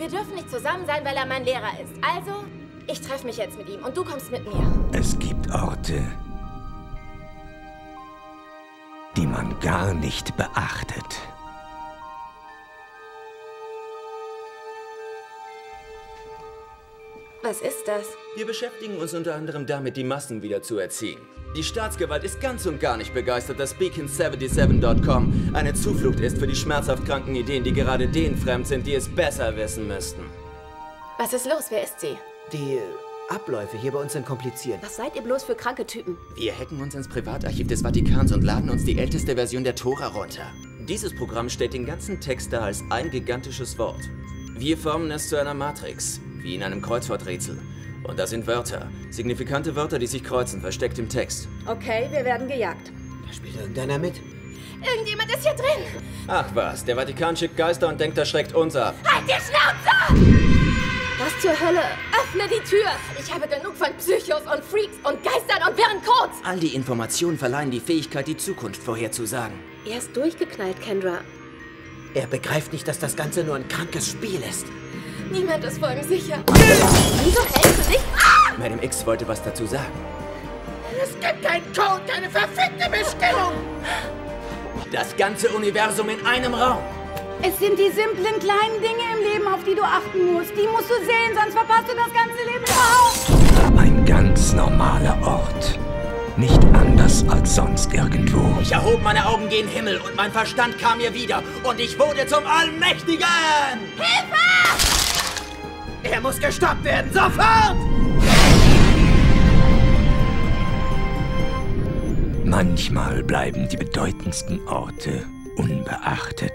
Wir dürfen nicht zusammen sein, weil er mein Lehrer ist. Also, ich treffe mich jetzt mit ihm und du kommst mit mir. Es gibt Orte, die man gar nicht beachtet. Was ist das? Wir beschäftigen uns unter anderem damit, die Massen wieder zu erziehen. Die Staatsgewalt ist ganz und gar nicht begeistert, dass Beacon77.com eine Zuflucht ist für die schmerzhaft kranken Ideen, die gerade denen fremd sind, die es besser wissen müssten. Was ist los? Wer ist sie? Die Abläufe hier bei uns sind kompliziert. Was seid ihr bloß für kranke Typen? Wir hacken uns ins Privatarchiv des Vatikans und laden uns die älteste Version der Tora runter. Dieses Programm stellt den ganzen Text dar als ein gigantisches Wort. Wir formen es zu einer Matrix, wie in einem Kreuzworträtsel. Und da sind Wörter, signifikante Wörter, die sich kreuzen, versteckt im Text. Okay, wir werden gejagt. Da spielt irgendeiner mit. Irgendjemand ist hier drin! Ach was, der Vatikan schickt Geister und denkt, das schreckt uns ab. Halt die Schnauze! Was zur Hölle? Öffne die Tür! Ich habe genug von Psychos und Freaks und Geistern und wären Codes! All die Informationen verleihen die Fähigkeit, die Zukunft vorherzusagen. Er ist durchgeknallt, Kendra. Er begreift nicht, dass das Ganze nur ein krankes Spiel ist. Niemand ist folgensicher. Wieso hältst du dich? Ah! Madame X wollte was dazu sagen. Es gibt keinen Code, keine verfickte Bestimmung! Das ganze Universum in einem Raum. Es sind die simplen kleinen Dinge im Leben, auf die du achten musst. Die musst du sehen, sonst verpasst du das ganze Leben überhaupt. Ein ganz normaler Ort. Nicht anders als sonst irgendwo. Ich erhob meine Augen gen Himmel und mein Verstand kam mir wieder und ich wurde zum Allmächtigen! Er muss gestoppt werden, sofort! Manchmal bleiben die bedeutendsten Orte unbeachtet.